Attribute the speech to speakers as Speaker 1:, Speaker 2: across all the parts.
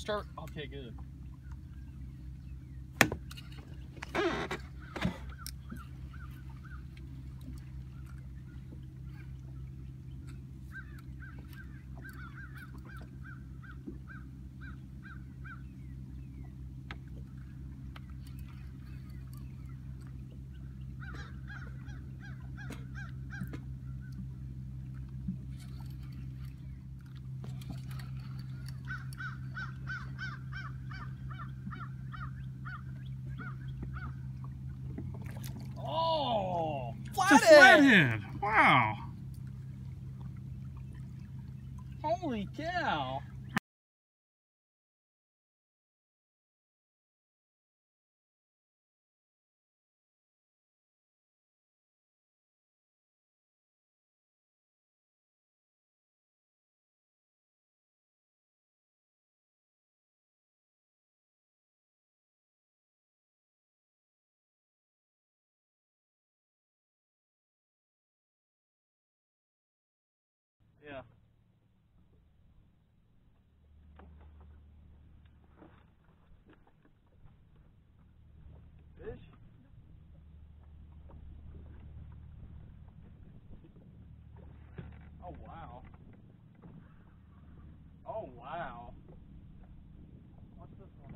Speaker 1: Start. Okay, good. Oh,
Speaker 2: It's a flathead. Wow.
Speaker 1: Holy cow. Yeah. Fish? Oh wow. Oh wow. What's this one?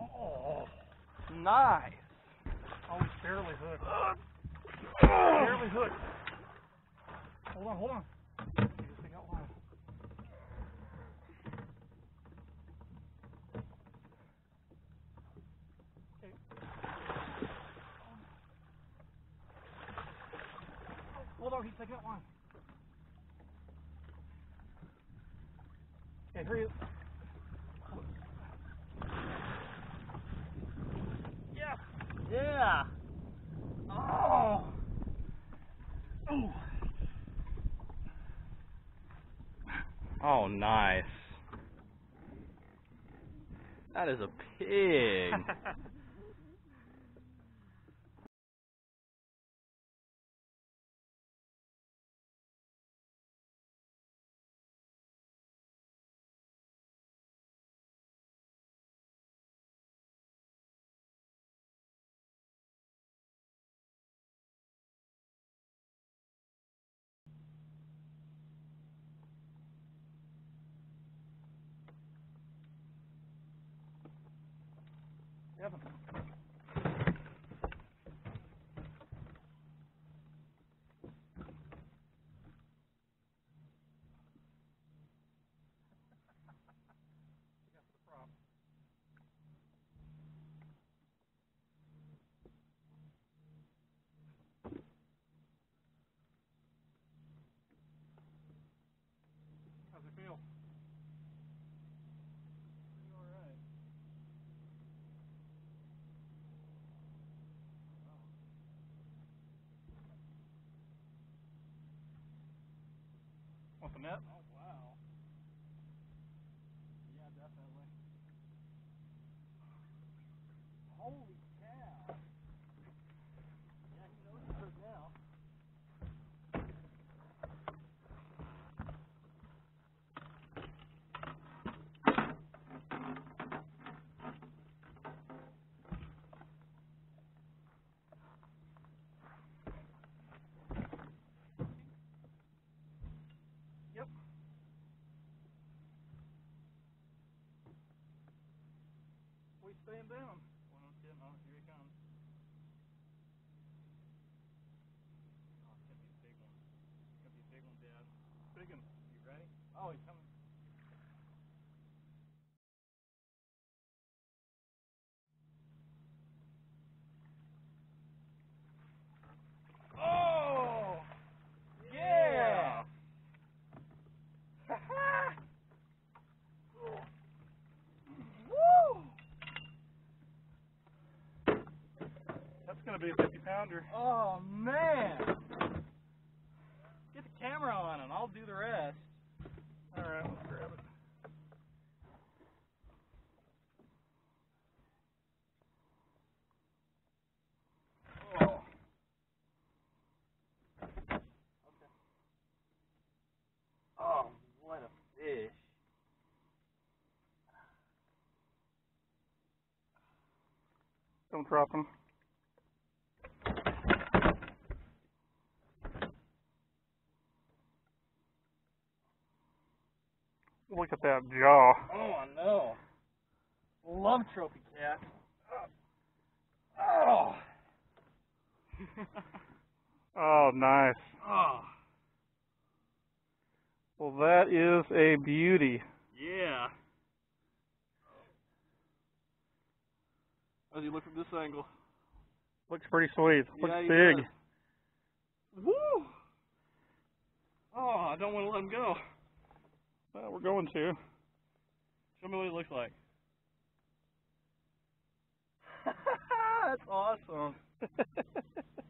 Speaker 1: Oh, nice.
Speaker 2: Oh, it's barely hooked. barely hooked. Hold on, hold on. You just out line. Hold on, he's taking out line. Okay, hurry up. Yes.
Speaker 1: Yeah. Oh.
Speaker 2: Oh.
Speaker 1: Oh, nice. That is a pig.
Speaker 2: Evan. How's it feel?
Speaker 1: Pretty alright.
Speaker 2: Want the net?
Speaker 1: Oh, wow. Yeah, definitely. Holy cow. Yeah, he knows he's hurt now.
Speaker 2: Yep. We stand down.
Speaker 1: One on ten. Oh, here he comes. Oh, it's gonna be a big one. It's gonna be a big one, Dad.
Speaker 2: Big one.
Speaker 1: You ready? Oh, he's coming.
Speaker 2: Oh!
Speaker 1: Yeah!
Speaker 2: Gonna be a 50 pounder.
Speaker 1: Oh man! Get the camera on and I'll do the rest.
Speaker 2: All right, let's grab it.
Speaker 1: Oh. Oh, what a fish.
Speaker 2: Don't drop them. Look at that jaw.
Speaker 1: Oh, I know. Love trophy cat. Oh.
Speaker 2: Oh, nice.
Speaker 1: oh.
Speaker 2: Well, that is a beauty.
Speaker 1: Yeah. How's he look from this angle?
Speaker 2: Looks pretty sweet. Looks
Speaker 1: Yeah,
Speaker 2: big.
Speaker 1: does. Woo! Oh, I don't want to let him go.
Speaker 2: Well, we're going to.
Speaker 1: Show me what it looks like. That's awesome.